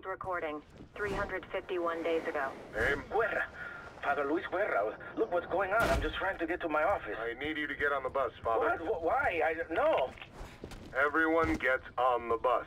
Failed recording. 351 days ago. Um, Guerra. Father Luis Guerra. Look what's going on. I'm just trying to get to my office. I need you to get on the bus, Father. What? Why? I no. Everyone gets on the bus.